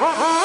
Woo-hoo!